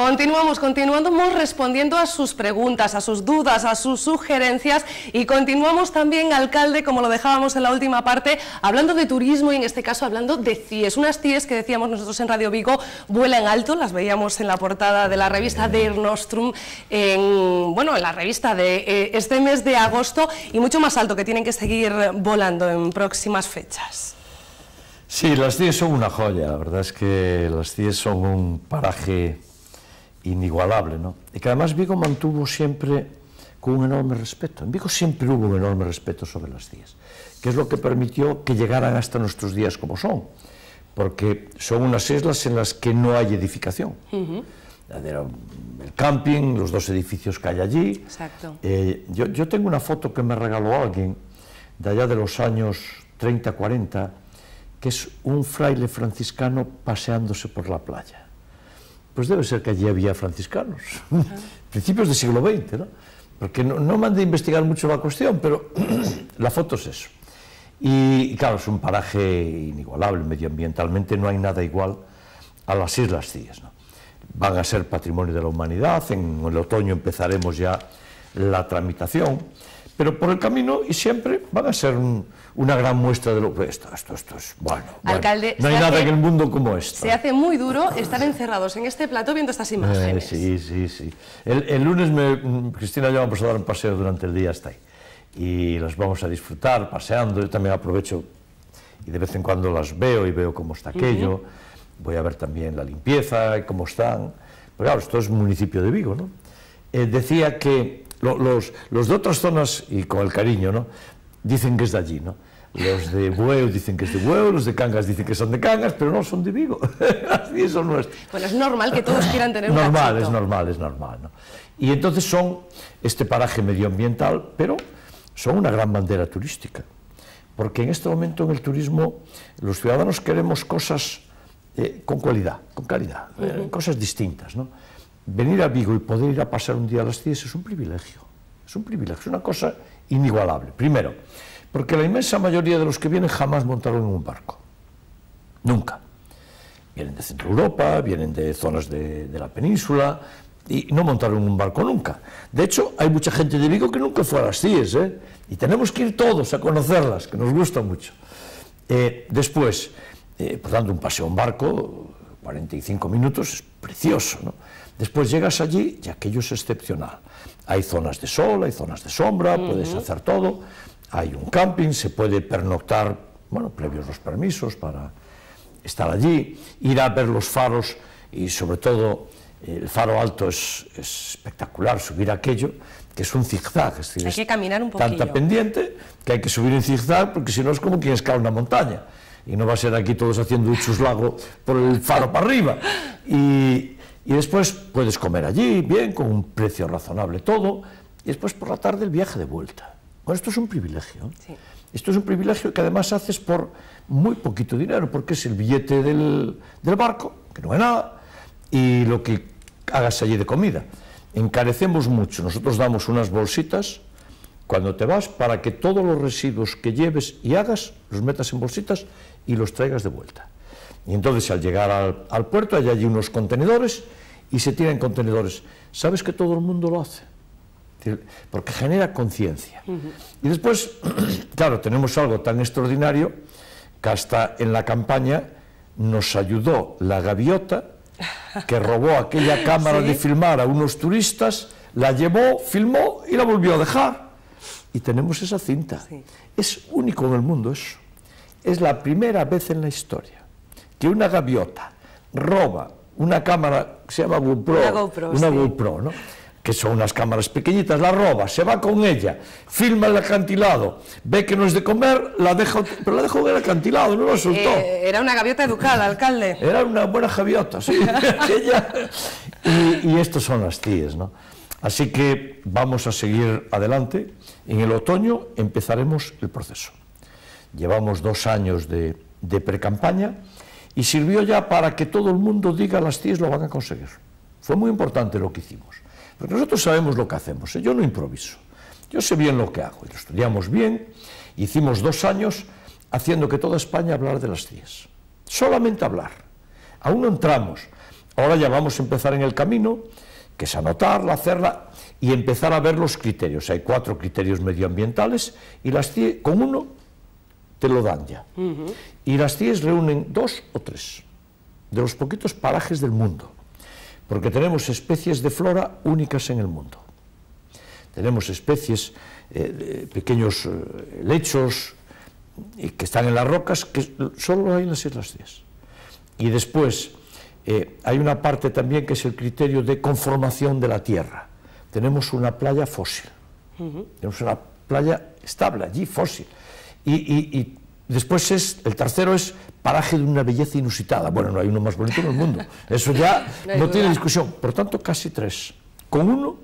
Continuamos, continuamos respondiendo a sus preguntas, a sus dudas, a sus sugerencias y continuamos también, alcalde, como lo dejábamos en la última parte, hablando de turismo y en este caso hablando de CIES, unas CIES que decíamos nosotros en Radio Vigo vuelan alto, las veíamos en la portada de la revista Der Nostrum, en, bueno, en la revista de eh, este mes de agosto y mucho más alto que tienen que seguir volando en próximas fechas. Sí, las CIES son una joya, la verdad es que las CIES son un paraje inigualable, ¿no? E que además Vigo mantuvo siempre con un enorme respeto. En Vigo siempre hubo un enorme respeto sobre las días, que es lo que permitió que llegaran hasta nuestros días como son, porque son unas islas en las que no hay edificación. Uh -huh. El camping, los dos edificios que hay allí. Exacto. Eh, yo, yo tengo una foto que me regaló alguien de allá de los años 30, 40, que es un fraile franciscano paseándose por la playa. Pues debe ser que allí había franciscanos, principios del siglo XX, ¿no? Porque no, no mandé a investigar mucho la cuestión, pero la foto es eso. Y, y, claro, es un paraje inigualable, medioambientalmente no hay nada igual a las Islas Cíes. ¿no? Van a ser patrimonio de la humanidad, en el otoño empezaremos ya la tramitación, pero por el camino y siempre van a ser un, una gran muestra de lo que esto, esto, esto es bueno. Alcalde, bueno no hay nada en el mundo como esto. Se hace muy duro estar encerrados en este plato viendo estas imágenes. Eh, sí, sí, sí. El, el lunes me, Cristina y yo vamos a dar un paseo durante el día hasta ahí y las vamos a disfrutar paseando. Yo también aprovecho y de vez en cuando las veo y veo cómo está aquello. Uh -huh. Voy a ver también la limpieza y cómo están. Pero claro, esto es municipio de Vigo, ¿no? Eh, decía que lo, los, los de otras zonas, y con el cariño, ¿no? dicen que es de allí, ¿no? Los de Bueu dicen que es de Bueu, los de Cangas dicen que son de Cangas, pero no, son de Vigo. Así son nuestros. Bueno, es normal que todos quieran tener normal, un Normal, es normal, es normal. ¿no? Y entonces son este paraje medioambiental, pero son una gran bandera turística. Porque en este momento en el turismo los ciudadanos queremos cosas eh, con cualidad, con calidad, uh -huh. eh, cosas distintas. ¿no? Venir a Vigo y poder ir a pasar un día a las 10 es un privilegio. Es un privilegio, es una cosa inigualable. Primero, porque la inmensa mayoría de los que vienen jamás montaron en un barco. Nunca. Vienen de Centro Europa, vienen de zonas de, de la península y no montaron un barco nunca. De hecho, hay mucha gente de Vigo que nunca fue a las CIES ¿eh? y tenemos que ir todos a conocerlas, que nos gusta mucho. Eh, después, eh, por tanto, un paseo en barco, 45 minutos, es precioso. ¿no? Despois llegas allí e aquello é excepcional. Hai zonas de sol, hai zonas de sombra, uh -huh. podes hacer todo. Hai un camping, se pode pernoctar, bueno, previos los permisos para estar allí, ir a ver los faros y sobre todo el faro alto es, es espectacular, subir aquello, que es un zigzag. Es decir, hay que caminar un poquillo. Tanta pendiente que hay que subir en zigzag porque si no es como quien escala una montaña. Y no va a ser aquí todos haciendo un lago por el faro para arriba. Y, y después puedes comer allí, bien, con un precio razonable todo, y después por la tarde el viaje de vuelta. Bueno, esto es un privilegio. Sí. Esto es un privilegio que además haces por muy poquito dinero, porque es el billete del, del, barco, que no es nada, y lo que hagas allí de comida. Encarecemos mucho. Nosotros damos unas bolsitas cuando te vas para que todos los residuos que lleves y hagas los metas en bolsitas y los traigas de vuelta. Y entonces al llegar al, al puerto hay allí unos contenedores y se tiran contenedores. ¿Sabes que todo el mundo lo hace? porque genera conciencia. Uh -huh. Y después, claro, tenemos algo tan extraordinario que hasta en la campaña nos ayudó la gaviota que robó aquella cámara ¿Sí? de filmar a unos turistas, la llevó, filmó y la volvió a dejar. Y tenemos esa cinta. Sí. Es único en el mundo eso. Es la primera vez en la historia que una gaviota roba una cámara que se llama GoPro, una GoPro, una sí. GoPro ¿no? que son unas cámaras pequeñitas, la roba, se va con ella, filma el acantilado, ve que no es de comer, la deja, pero la dejó en el acantilado, no la soltó. Eh, era una gaviota educada, alcalde. Era una buena gaviota, sí. ella, y, y estos son las tías, ¿no? Así que vamos a seguir adelante. En el otoño empezaremos el proceso. Llevamos dos años de, de pre-campaña y sirvió ya para que todo el mundo diga las tías lo van a conseguir. Fue muy importante lo que hicimos. Porque nosotros sabemos lo que hacemos, ¿eh? yo no improviso, yo sé bien lo que hago, y lo estudiamos bien, hicimos dos años haciendo que toda España hablara de las CIES, solamente hablar, aún no entramos, Ahora ya vamos a empezar en el camino, que es anotarla, hacerla y empezar a ver los criterios. Hay cuatro criterios medioambientales y las CIE, con uno te lo dan ya. Y las CIEs reúnen dos o tres de los poquitos parajes del mundo, porque tenemos especies de flora únicas en el mundo. Tenemos especies, eh, pequeños eh, lechos que están en las rocas que solo hay en las Islas Cíes. Y después eh, hay una parte también que es el criterio de conformación de la tierra. Tenemos una playa fósil, tenemos una playa estable allí, fósil. Y, después es, el tercero es paraje de una belleza inusitada. Bueno, no hay uno más bonito en el mundo. Eso ya no, tiene discusión. Por tanto, casi tres. Con uno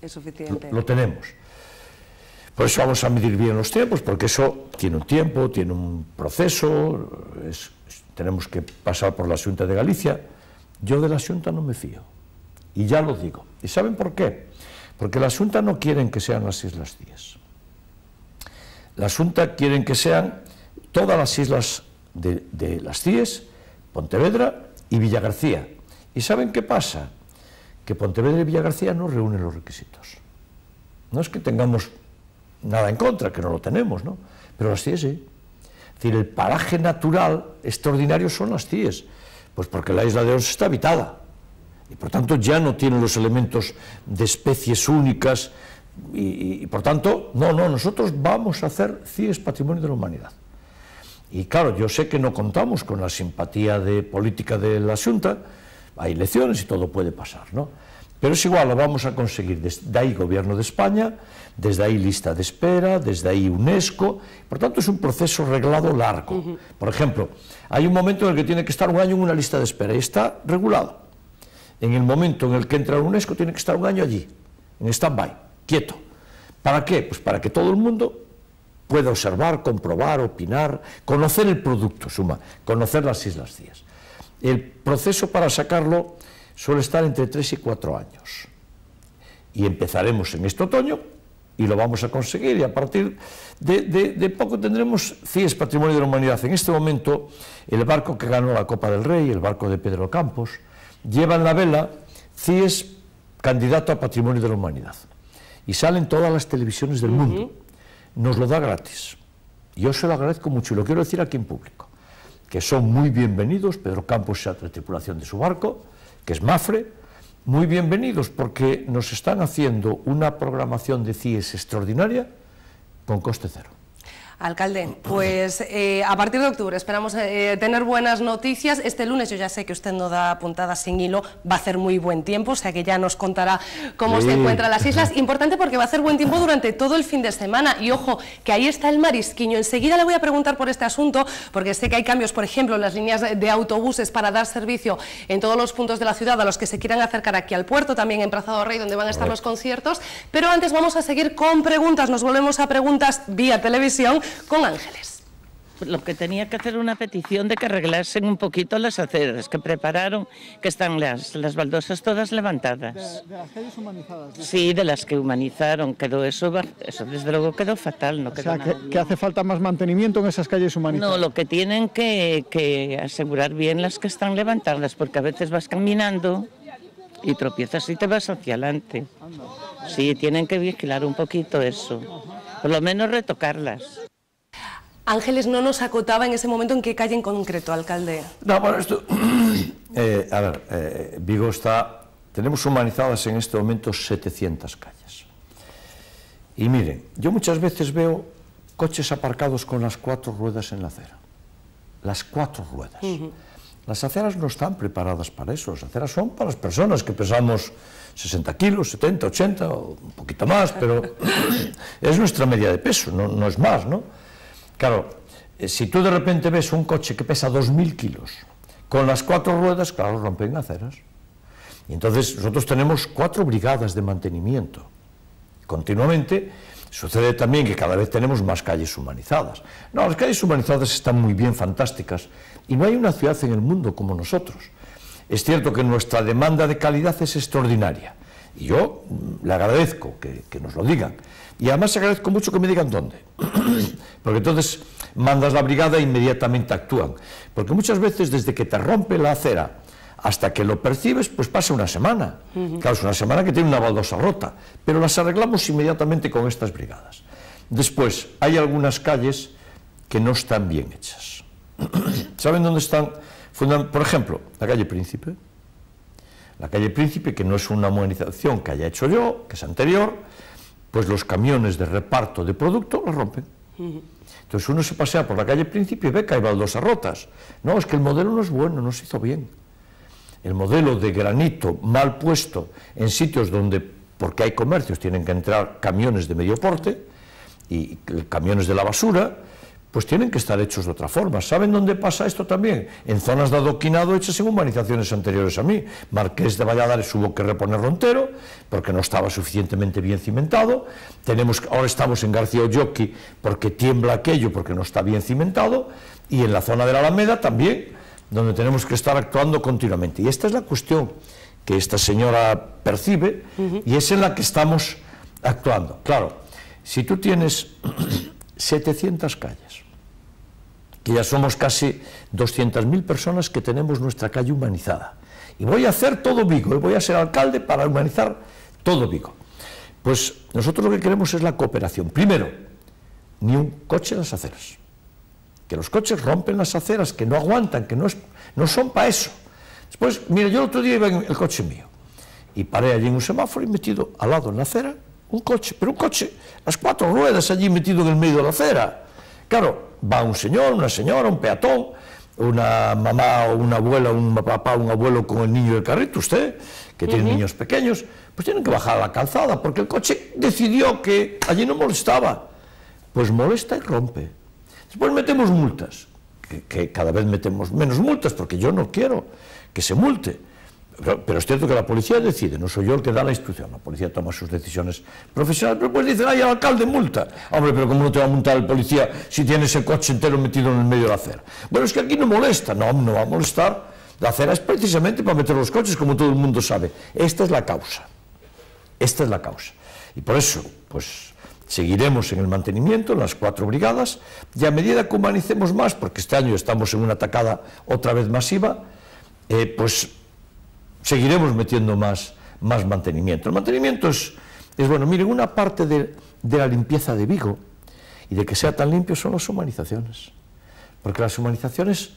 es suficiente. Lo, lo, tenemos. Por eso vamos a medir bien los tiempos, porque eso tiene un tiempo, tiene un proceso, es, tenemos que pasar por la Junta de Galicia. Yo de la Junta no me fío, y ya lo digo. ¿Y saben por qué? Porque la Junta no quieren que sean las Islas Cíes. La Junta quieren que sean todas las islas de, las Cíes, Pontevedra y Villagarcía. ¿Y saben qué pasa? Que Pontevedra y Villagarcía no reúnen los requisitos. No es que tengamos nada en contra, que no lo tenemos, ¿no? Pero las Cíes sí decir, el paraje natural extraordinario son las CIES, pues porque la isla de Ons está habitada y por tanto ya no tiene los elementos de especies únicas y, y, por tanto, no, no, nosotros vamos a hacer CIES Patrimonio de la Humanidad. Y claro, yo sé que no contamos con la simpatía de política de la Junta, hay elecciones y todo puede pasar, ¿no? Pero es igual, lo vamos a conseguir. Desde ahí Gobierno de España, desde ahí lista de espera, desde ahí UNESCO. Por tanto, es un proceso reglado largo. Uh -huh. Por ejemplo, hay un momento en el que tiene que estar un año en una lista de espera y está regulado. En el momento en el que entra la UNESCO, tiene que estar un año allí, en stand-by. ¿Para qué? Pues para que todo el mundo pueda observar, comprobar, opinar, conocer el producto, suma, conocer las Islas Cíes. El proceso para sacarlo suele estar entre 3 y 4 años. Y empezaremos en este otoño y lo vamos a conseguir y a partir de, poco tendremos CIES Patrimonio de la Humanidad. En este momento el barco que ganó la Copa del Rey, el barco de Pedro Campos, lleva en la vela CIES candidato a Patrimonio de la Humanidad. Y salen todas las televisiones del mundo. Nos lo da gratis. Yo se lo agradezco mucho y lo quiero decir aquí en público, que son muy bienvenidos, Pedro Campos y la tripulación de su barco, que es Mafre, muy bienvenidos porque nos están haciendo una programación de CIES extraordinaria con coste cero. Alcalde, pues eh, a partir de octubre esperamos eh, tener buenas noticias. Este lunes yo ya sé que usted no da puntadas sin hilo, va a hacer muy buen tiempo, o sea que ya nos contará cómo se encuentran las islas. Importante porque va a hacer buen tiempo durante todo el fin de semana. Y ojo, que ahí está el marisquiño. Enseguida le voy a preguntar por este asunto, porque sé que hay cambios, por ejemplo, en las líneas de, autobuses para dar servicio en todos los puntos de la ciudad a los que se quieran acercar aquí al puerto, también en Prazado Rey, donde van a estar los conciertos. Pero antes vamos a seguir con preguntas. Nos volvemos a preguntas vía televisión con Ángeles. Lo que tenía que hacer una petición de que arreglasen un poquito las aceras que prepararon, que están las, las baldosas todas levantadas. ¿De, las calles humanizadas? Sí, de las que humanizaron. Quedó eso, eso desde luego quedó fatal. No quedó o sea, que, hace falta más mantenimiento en esas calles humanizadas. No, lo que tienen que, que asegurar bien las que están levantadas, porque a veces vas caminando y tropiezas y te vas hacia adelante. Sí, tienen que vigilar un poquito eso. Por lo menos retocarlas. Ángeles no nos acotaba en ese momento en qué calle en concreto, alcalde. No, bueno, esto... eh, a ver, eh, Vigo está... Tenemos humanizadas en este momento 700 calles. Y miren, yo muchas veces veo coches aparcados con las cuatro ruedas en la acera. Las cuatro ruedas. Uh -huh. Las aceras no están preparadas para eso. Las aceras son para las personas que pesamos 60 kilos, 70, 80, un poquito más, pero es nuestra media de peso, no, no es más, ¿no? Claro, eh, si tú de repente ves un coche que pesa 2.000 kilos, con las cuatro ruedas, claro, rompen aceras. Y entonces nosotros tenemos cuatro brigadas de mantenimiento. Continuamente sucede también que cada vez tenemos más calles humanizadas. No, las calles humanizadas están muy bien, fantásticas, y no hay una ciudad en el mundo como nosotros. Es cierto que nuestra demanda de calidad es extraordinaria, y yo mm, le agradezco que, que nos lo digan, y además agradezco mucho que me digan dónde, porque entonces mandas la brigada e inmediatamente actúan. Porque muchas veces desde que te rompe la acera hasta que lo percibes, pues pasa una semana. Claro, es una semana que tiene una baldosa rota, pero las arreglamos inmediatamente con estas brigadas. Después, hay algunas calles que no están bien hechas. ¿Saben dónde están? Por ejemplo, la calle Príncipe. La calle Príncipe, que no es una humanización que haya hecho yo, que es anterior, pues los camiones de reparto de producto la rompen. Entonces uno se pasea por la calle Príncipe y ve que hay baldosas rotas. No, es que el modelo no es bueno, no se hizo bien. El modelo de granito mal puesto en sitios donde, porque hay comercios, tienen que entrar camiones de medio porte y camiones de la basura, pues tienen que estar hechos de otra forma. ¿Saben dónde pasa esto también? En zonas de adoquinado hechas en urbanizaciones anteriores a mí. Marqués de Valladares hubo que reponerlo entero porque no estaba suficientemente bien cimentado. Tenemos, ahora estamos en García Oyoqui porque tiembla aquello porque no está bien cimentado. Y en la zona de la Alameda también, donde tenemos que estar actuando continuamente. Y esta es la cuestión que esta señora percibe y es en la que estamos actuando. Claro, si tú tienes 700 calles. Que ya somos casi 200.000 personas que tenemos nuestra calle humanizada. Y voy a hacer todo Vigo, y voy a ser alcalde para humanizar todo Vigo. Pues nosotros lo que queremos es la cooperación. Primero, ni un coche en las aceras. Que los coches rompen las aceras, que no aguantan, que no, es, no son para eso. Después, mira, yo el otro día iba en el coche mío y paré allí en un semáforo y metido al lado en la acera un coche, pero un coche, as cuatro ruedas allí metido en el medio da acera. Claro, va un señor, una señora, un peatón, una mamá o una abuela, un papá, un abuelo con el niño del carrito, usted, que uh -huh. tiene niños pequeños, pues tienen que bajar a la calzada, porque el coche decidió que allí no molestaba. Pues molesta y rompe. Después metemos multas, que, que cada vez metemos menos multas, porque yo no quiero que se multe pero es cierto que la policía decide, no soy yo el que da la instrucción, la policía toma sus decisiones profesionales, pero pues dicen, ay, el alcalde multa. Hombre, pero ¿cómo no te va a multar el policía si tiene ese coche entero metido en el medio de la acera? Bueno, es que aquí no molesta, no, no va a molestar. La acera es precisamente para meter los coches, como todo el mundo sabe. Esta es la causa, esta es la causa. Y por eso, pues seguiremos en el mantenimiento, en las cuatro brigadas, y a medida que humanicemos más, porque este año estamos en una atacada otra vez masiva, eh, pues seguiremos metiendo más, más mantenimiento. El mantenimiento es, es bueno, miren, una parte de, la limpieza de Vigo y de que sea tan limpio son las humanizaciones. Porque las humanizaciones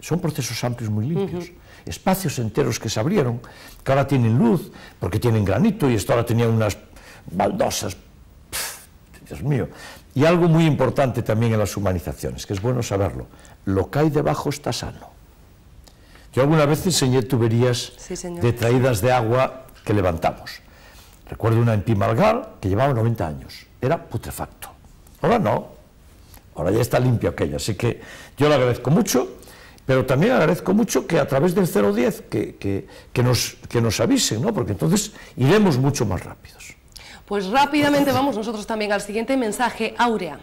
son procesos amplios muy limpios. Espacios enteros que se abrieron, que ahora tienen luz, porque tienen granito y esto ahora tenía unas baldosas. Dios mío. Y algo muy importante también en las humanizaciones, que es bueno saberlo, lo que hay debajo está sano. Yo alguna vez enseñé tuberías de traídas de agua que levantamos. Recuerdo una en Pimalgar que llevaba 90 años. Era putrefacto. Ahora no. Ahora ya está limpio aquello. Así que yo le agradezco mucho, pero también agradezco mucho que a través del 010 que, que, que, nos, que nos avisen, ¿no? porque entonces iremos mucho más rápidos. Pues rápidamente vamos nosotros también al siguiente mensaje. Aurea.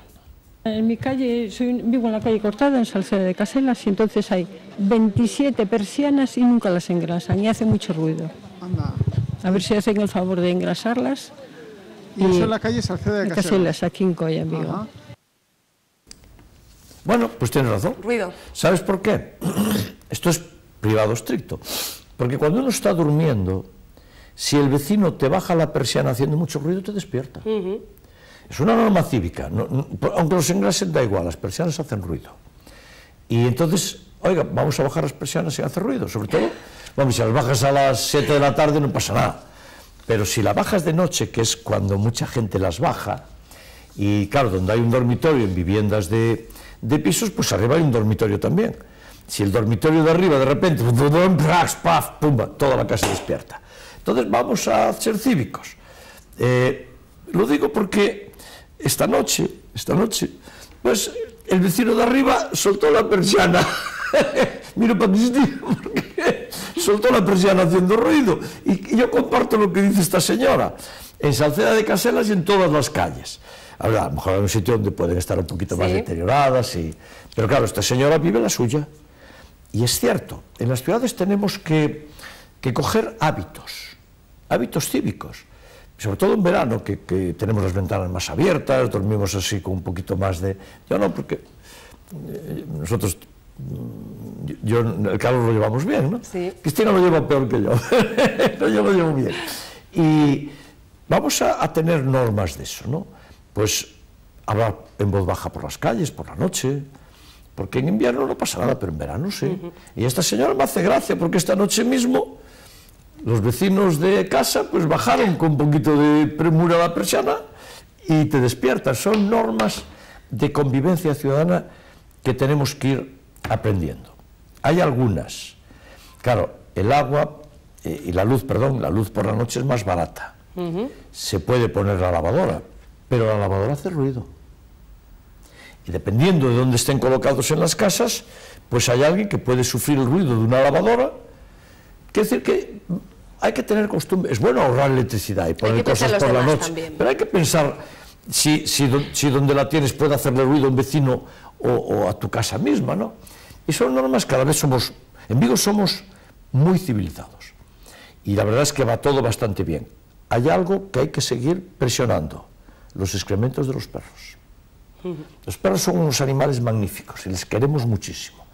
En mi calle, soy, vivo en la calle Cortada, en Salceda de Caselas, y entonces hay 27 persianas y nunca las engrasan, y hace mucho ruido. Anda. A ver si hacen el favor de engrasarlas. ¿Y, eso en la calle Salceda de Caselas? Caselas, aquí en Coya, amigo. Bueno, pues tienes razón. Ruido. ¿Sabes por qué? Esto es privado estricto. Porque cuando uno está durmiendo, si el vecino te baja la persiana haciendo mucho ruido, te despierta. Es una norma cívica. No, no, aunque los engrasen, da igual, las persianas hacen ruido. Y entonces, oiga, vamos a bajar las persianas si hace ruido. Sobre todo, vamos, si las bajas a las 7 de la tarde no pasa nada. Pero si la bajas de noche, que es cuando mucha gente las baja, y claro, donde hay un dormitorio en viviendas de, de pisos, pues arriba hay un dormitorio también. Si el dormitorio de arriba de repente, paf, pumba, toda la casa despierta. Entonces vamos a ser cívicos. Eh, lo digo porque esta noche, esta noche, pues el vecino de arriba soltó la persiana. Miro para mis tíos porque soltó la persiana haciendo ruido. Y, y yo comparto lo que dice esta señora. En Salceda de Caselas y en todas las calles. Ahora, a lo mejor hay un sitio donde pueden estar un poquito sí. más deterioradas. Y... Pero claro, esta señora vive la suya. Y es cierto, en las ciudades tenemos que, que coger hábitos, hábitos cívicos sobre todo en verano, que, que tenemos as ventanas más abiertas, dormimos así con un poquito más de... Yo no, porque eh, nosotros yo, el Carlos lo llevamos bien, ¿no? Sí. Cristina lo lleva peor que yo, pero yo lo llevo bien. Y vamos a, a, tener normas de eso, ¿no? Pues hablar en voz baja por las calles, por la noche, porque en invierno no pasa nada, pero en verano sí. Uh -huh. Y esta señora me hace gracia porque esta noche mismo los vecinos de casa pues bajaron con un poquito de premura la persiana y te despiertas. Son normas de convivencia ciudadana que tenemos que ir aprendiendo. Hay algunas. Claro, el agua eh, y la luz, perdón, la luz por la noche es más barata. Uh -huh. Se puede poner la lavadora, pero la lavadora hace ruido. Y dependiendo de dónde estén colocados en las casas, pues hay alguien que puede sufrir el ruido de una lavadora Quiero decir que hay que tener costumbre, es bueno ahorrar electricidad y poner cosas por la noche, también. pero hay que pensar si, si, si, donde la tienes puede hacerle ruido a un vecino o, o, a tu casa misma, ¿no? Y son normas, cada vez somos, en Vigo somos muy civilizados. Y la verdad es que va todo bastante bien. Hay algo que hay que seguir presionando, los excrementos de los perros. Los perros son unos animales magníficos y les queremos muchísimo.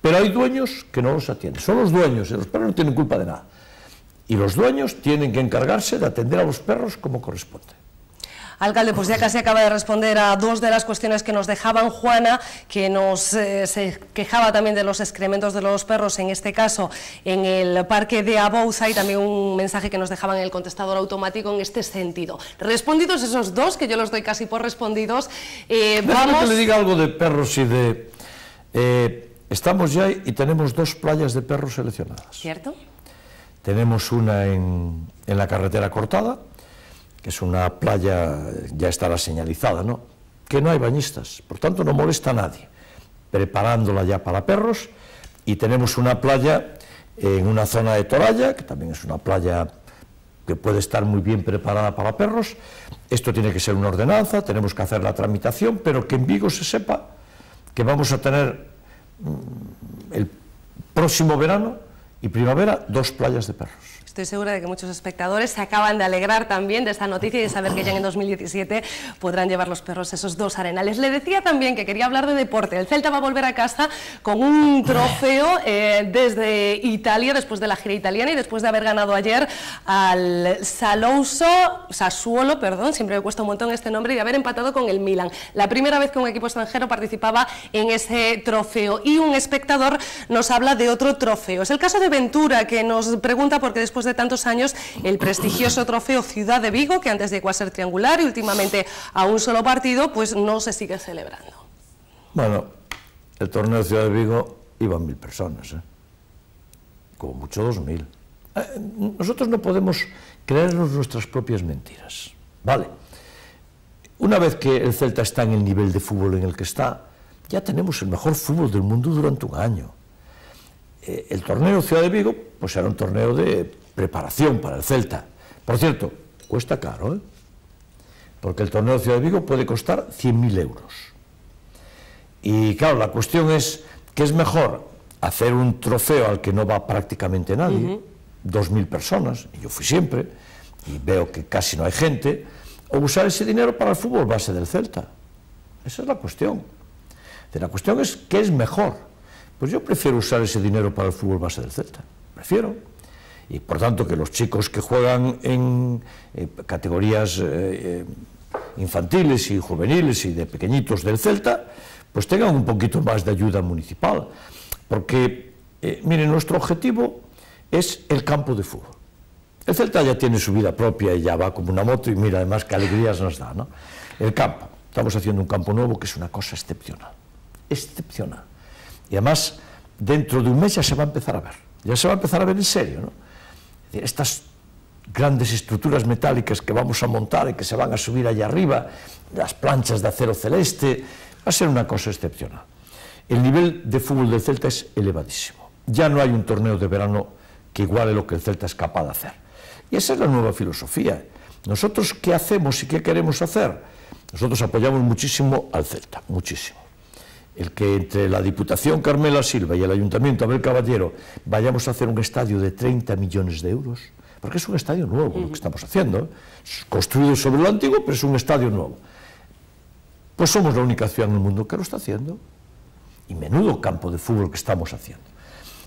Pero hay dueños que no los atienden. Son los dueños y los perros no tienen culpa de nada. Y los dueños tienen que encargarse de atender a los perros como corresponde. Alcalde, pues ya casi acaba de responder a dos de las cuestiones que nos dejaban Juana, que nos eh, se quejaba también de los excrementos de los perros, en este caso en el parque de Abouza, y también un mensaje que nos dejaban en el contestador automático en este sentido. Respondidos esos dos, que yo los doy casi por respondidos, eh, vamos... que le diga algo de perros y de... Eh, estamos ya y tenemos dos playas de perros seleccionadas. ¿Cierto? Tenemos una en, en la carretera cortada, que es una playa, ya estará señalizada, ¿no? que no hay bañistas, por tanto no molesta a nadie, preparándola ya para perros, y tenemos una playa en una zona de Toralla, que también es una playa que puede estar muy bien preparada para perros, esto tiene que ser una ordenanza, tenemos que hacer la tramitación, pero que en Vigo se sepa que vamos a tener el próximo verano y primavera dos playas de perros. Estoy segura de que muchos espectadores se acaban de alegrar también de esta noticia y de saber que ya en 2017 podrán llevar los perros esos dos arenales. Le decía también que quería hablar de deporte. El Celta va a volver a casa con un trofeo eh, desde Italia, después de la gira italiana y después de haber ganado ayer al Salouso, Sassuolo, perdón, siempre me cuesta un montón este nombre, y de haber empatado con el Milan. La primera vez que un equipo extranjero participaba en ese trofeo. Y un espectador nos habla de otro trofeo. Es el caso de Ventura, que nos pregunta porque después de tantos años el prestigioso trofeo Ciudad de Vigo, que antes llegó a ser triangular y últimamente a un solo partido, pues no se sigue celebrando. Bueno, el torneo Ciudad de Vigo iban mil personas, ¿eh? como mucho dos mil. Eh, nosotros no podemos creernos nuestras propias mentiras, ¿vale? Una vez que el Celta está en el nivel de fútbol en el que está, ya tenemos el mejor fútbol del mundo durante un año. Eh, el torneo Ciudad de Vigo, pues era un torneo de preparación para el Celta. Por cierto, cuesta caro, ¿eh? porque el torneo de Ciudad de Vigo puede costar 100.000 euros. Y claro, la cuestión es, ¿qué es mejor? Hacer un trofeo al que no va prácticamente nadie, 2.000 personas, y yo fui siempre, y veo que casi no hay gente, o usar ese dinero para el fútbol base del Celta. Esa es la cuestión. La cuestión es, ¿qué es mejor? Pues yo prefiero usar ese dinero para el fútbol base del Celta. Prefiero y por tanto que los chicos que juegan en eh, categorías eh, eh, infantiles y juveniles y de pequeñitos del Celta, pues tengan un poquito más de ayuda municipal. Porque, eh, miren, nuestro objetivo es el campo de fútbol. El Celta ya tiene su vida propia y ya va como una moto y mira, además, qué alegrías nos da, ¿no? El campo. Estamos haciendo un campo nuevo que es una cosa excepcional. Excepcional. Y además, dentro de un mes ya se va a empezar a ver. Ya se va a empezar a ver en serio, ¿no? estas grandes estruturas metálicas que vamos a montar e que se van a subir allá arriba, las planchas de acero celeste, va a ser una cosa excepcional. El nivel de fútbol del Celta es elevadísimo. Ya no hay un torneo de verano que iguale lo que el Celta es capaz de hacer. Y esa es la nueva filosofía. Nosotros, ¿qué hacemos y qué queremos hacer? Nosotros apoyamos muchísimo al Celta, muchísimo el que entre la Diputación Carmela Silva y el Ayuntamiento Abel Caballero vayamos a hacer un estadio de 30 millones de euros, porque es un estadio nuevo lo que estamos haciendo, ¿eh? construido sobre lo antiguo, pero es un estadio nuevo. Pues somos la única ciudad en el mundo que lo está haciendo. Y menudo campo de fútbol que estamos haciendo.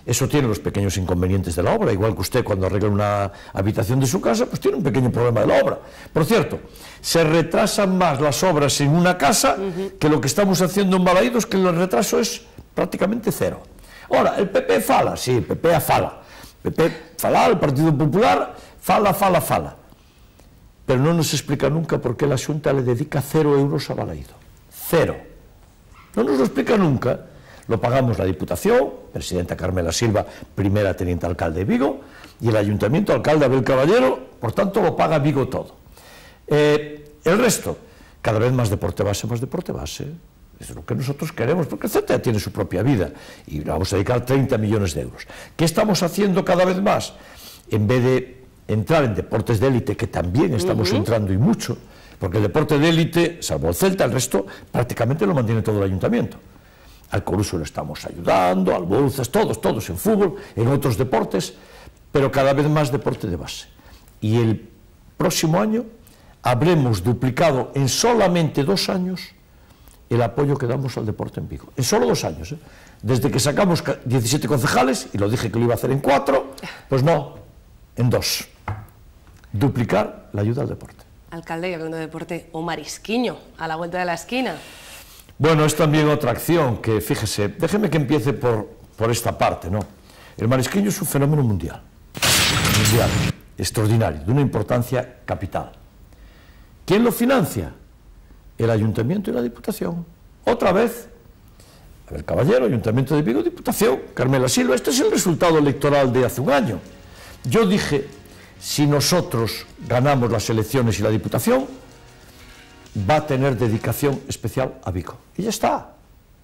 Eso tiene los pequeños inconvenientes de la obra, igual que usted cuando arregla una habitación de su casa, pues tiene un pequeño problema de la obra. Por cierto, se retrasan más las obras en una casa uh -huh. que lo que estamos haciendo en Balaídos, que el retraso es prácticamente cero. Ahora, el PP fala, sí, el PP fala. El PP fala, el Partido Popular, fala, fala, fala. Pero no nos explica nunca por qué la Xunta le dedica cero euros a Balaído. Cero. No nos lo explica nunca. Lo pagamos la Diputación, presidenta Carmela Silva, primera teniente alcalde de Vigo, y el Ayuntamiento, alcalde Abel Caballero, por tanto lo paga Vigo todo. Eh, el resto, cada vez más deporte base, más deporte base. Es lo que nosotros queremos, porque el CTA tiene su propia vida y vamos a dedicar 30 millones de euros. ¿Qué estamos haciendo cada vez más? En vez de entrar en deportes de élite, que también estamos entrando y mucho, porque el deporte de élite, salvo el Celta, el resto prácticamente lo mantiene todo el ayuntamiento. Al Coruso le estamos ayudando, al Bolzas, todos, todos en fútbol, en otros deportes, pero cada vez más deporte de base. Y el próximo año habremos duplicado en solamente dos años el apoyo que damos al deporte en Vigo. En solo dos años. ¿eh? Desde que sacamos 17 concejales, y lo dije que lo iba a hacer en cuatro, pues no, en dos. Duplicar la ayuda al deporte. Alcalde, y hablando de deporte, o marisquiño, a la vuelta de la esquina. Bueno, es también otra acción que, fíjese, déjeme que empiece por, por esta parte, ¿no? El marisqueño es un fenómeno mundial, mundial, extraordinario, de una importancia capital. ¿Quién lo financia? El Ayuntamiento y la Diputación. Otra vez, a ver, caballero, Ayuntamiento de Vigo, Diputación, Carmela Silva, este es el resultado electoral de hace un año. Yo dije, si nosotros ganamos las elecciones y la Diputación, va a tener dedicación especial a Vigo. Y ya está,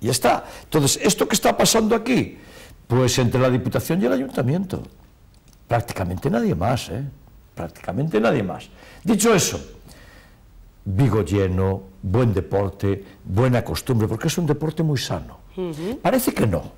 ya está. Entonces, ¿esto que está pasando aquí? Pues entre la Diputación y el Ayuntamiento. Prácticamente nadie más, ¿eh? Prácticamente nadie más. Dicho eso, Vigo lleno, buen deporte, buena costumbre, porque es un deporte muy sano. Parece que no,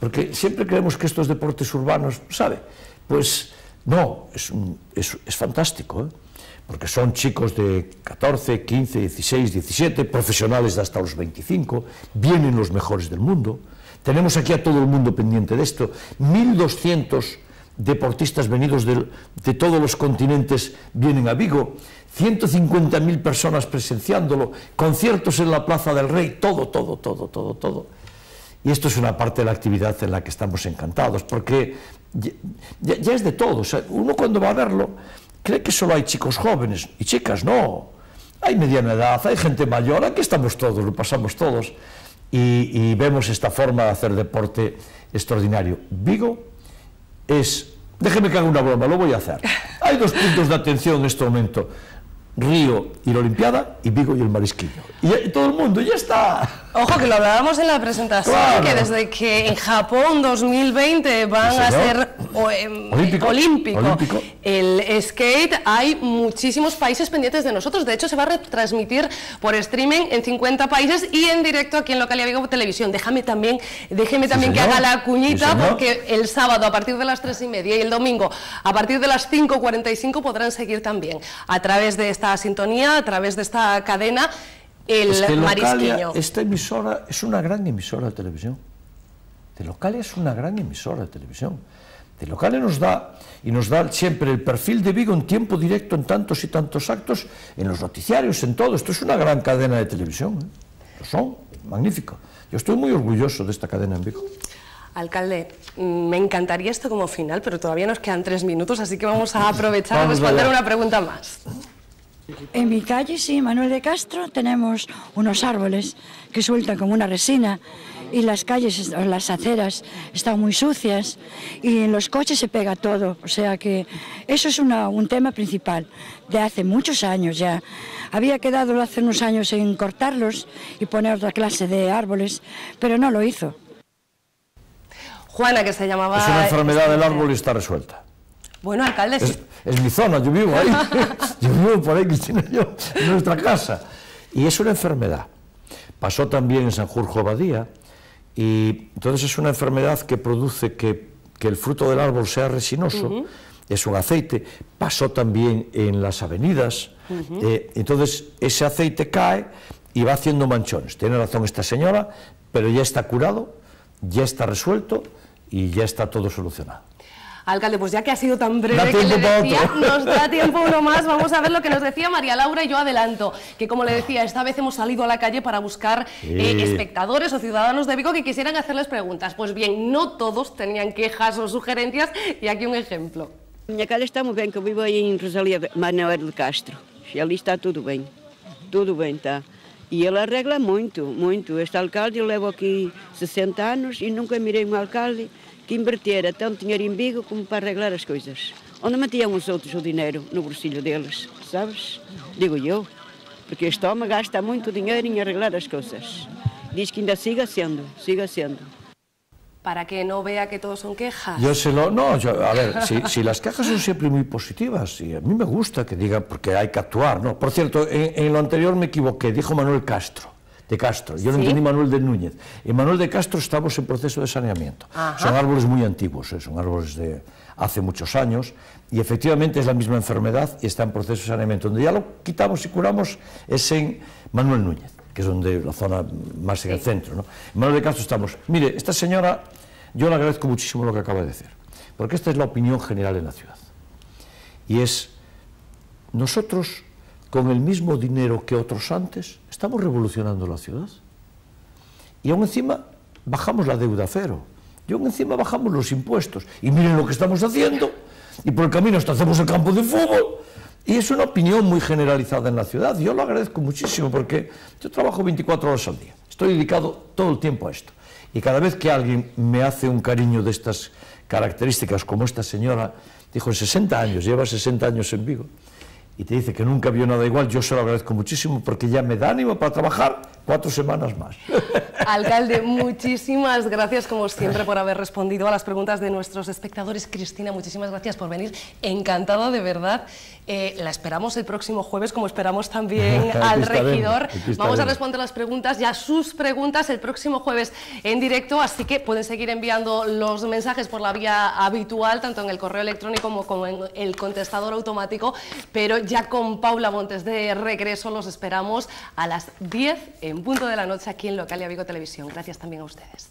porque siempre creemos que estos deportes urbanos, ¿sabe? Pues no, es, es, es fantástico, ¿eh? porque son chicos de 14, 15, 16, 17, profesionales de hasta los 25, vienen los mejores del mundo. Tenemos aquí a todo el mundo pendiente de esto. 1.200 deportistas venidos de, de todos los continentes vienen a Vigo, 150.000 personas presenciándolo, conciertos en la Plaza del Rey, todo, todo, todo, todo, todo. Y esto es una parte de la actividad en la que estamos encantados, porque ya, ya es de todo. O sea, uno cuando va a verlo cree que solo hai chicos jóvenes e chicas, no. Hai mediana edad, hai gente maior, aquí estamos todos, lo pasamos todos e, e vemos esta forma de hacer deporte extraordinario. Vigo es, déjeme que haga una broma, lo voy a hacer. Hai dos puntos de atención en este momento. Río y la Olimpiada y Vigo y el Marisquillo. Y, todo el mundo, ya está. Ojo, que lo hablábamos en la presentación, Claro. que desde que en Japón 2020 van Sí, a ser o, em, Olímpico. olímpico, Olímpico. el skate, hay muchísimos países pendientes de nosotros. De hecho, se va a retransmitir por streaming en 50 países y en directo aquí en Localia Vigo Televisión. Déjame también, déjeme también que señor. haga la cuñita, Sí, porque el sábado a partir de las 3 y media y el domingo a partir de las 5.45 podrán seguir también a través de esta sintonía, a través de esta cadena, el es que Localia, marisquiño. esta emisora es una gran emisora de televisión. De Localia es una gran emisora de televisión. De Localia nos da, y nos da siempre el perfil de Vigo en tiempo directo, en tantos y tantos actos, en los noticiarios, en todo. Esto es una gran cadena de televisión. ¿eh? Lo son, magnífico. Yo estoy muy orgulloso de esta cadena en Vigo. Alcalde, mm, me encantaría esto como final, pero todavía nos quedan tres minutos, así que vamos a aprovechar a Vamos responder allá. una pregunta más. En mi calle, sí, Manuel de Castro, tenemos unos árboles que sueltan como una resina y las calles, las aceras están muy sucias y en los coches se pega todo. O sea que eso es una- un tema principal de hace muchos años ya. Había quedado hace unos años en cortarlos y poner otra clase de árboles, pero no lo hizo. Juana, que se llamaba... Es una enfermedad del este- árbol y está resuelta. Bueno, alcalde, Es, es mi zona, yo vivo ahí. yo vivo por ahí, Cristina, yo, en nuestra casa. Y es una enfermedad. Pasó también en Sanjurjo Abadía. Y entonces es una enfermedad que produce que, que el fruto del árbol sea resinoso. Es un aceite. Pasó también en las avenidas. Eh, entonces ese aceite cae y va haciendo manchones. Tiene razón esta señora, pero ya está curado, ya está resuelto y ya está todo solucionado. Alcalde, pues ya que ha sido tan breve que le decía, nos da tiempo uno más. Vamos a ver lo que nos decía María Laura y yo adelanto, que como le decía, esta vez hemos salido a la calle para buscar eh, espectadores o ciudadanos de Vigo que quisieran hacerles preguntas. Pues bien, no todos tenían quejas o sugerencias y aquí un ejemplo. Minha casa está muy bien, que vivo aí em Rosalía Manuel de Castro. E ali está tudo bem, tudo bem, está. E ele arregla muito, muito. Este alcalde, eu levo aqui 60 anos e nunca mirei um alcalde que invertera tanto dinheiro em Vigo como para arreglar as coisas. Onde metiam os outros o dinheiro? No bolsillo deles, sabes? Digo eu. Porque este homem gasta muito dinheiro em arreglar as coisas. Diz que ainda siga sendo, siga sendo. Para que no vea que todos son quejas. Yo se lo. No, yo, a ver, si, si, las quejas son siempre muy positivas, y a mí me gusta que digan, porque hay que actuar, ¿no? Por cierto, en, en lo anterior me equivoqué, dijo Manuel Castro de Castro. Yo ¿Sí? lo entendí Manuel de Núñez. En Manuel de Castro estamos en proceso de saneamiento. Ajá. Son árboles muy antiguos, ¿eh? son árboles de hace muchos años y efectivamente es la misma enfermedad y está en proceso de saneamiento. Donde ya lo quitamos y curamos es en Manuel Núñez, que es donde la zona más en el centro. ¿no? En Manuel de Castro estamos. Mire, esta señora, yo le agradezco muchísimo lo que acaba de decir, porque esta es la opinión general en la ciudad. Y es, nosotros con el mismo dinero que otros antes, estamos revolucionando la ciudad. Y aún encima bajamos la deuda a cero. Y aún encima bajamos los impuestos. Y miren lo que estamos haciendo. Y por el camino hasta hacemos el campo de fútbol. Y es una opinión muy generalizada en la ciudad. Yo lo agradezco muchísimo porque yo trabajo 24 horas al día. Estoy dedicado todo el tiempo a esto. Y cada vez que alguien me hace un cariño de estas características, como esta señora, dijo, en 60 años, lleva 60 años en Vigo, y te dice que nunca vio nada igual, yo se lo agradezco muchísimo porque ya me da ánimo para trabajar cuatro semanas más. Alcalde, muchísimas gracias como siempre por haber respondido a las preguntas de nuestros espectadores. Cristina, muchísimas gracias por venir. Encantada de verdad. Eh, la esperamos el próximo jueves, como esperamos también al regidor. Vamos a responder las preguntas, ya sus preguntas, el próximo jueves en directo, así que pueden seguir enviando los mensajes por la vía habitual, tanto en el correo electrónico como en el contestador automático, pero ya con Paula Montes de regreso los esperamos a las 10 en punto de la noche aquí en Localia Vigo Televisión. Gracias también a ustedes.